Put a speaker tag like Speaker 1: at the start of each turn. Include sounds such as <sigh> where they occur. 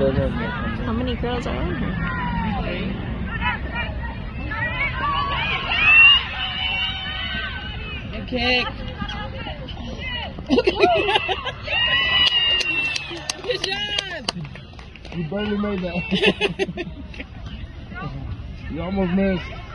Speaker 1: How many girls are on here?
Speaker 2: Kick. <laughs> Good job.
Speaker 3: You barely made that. <laughs> you almost missed.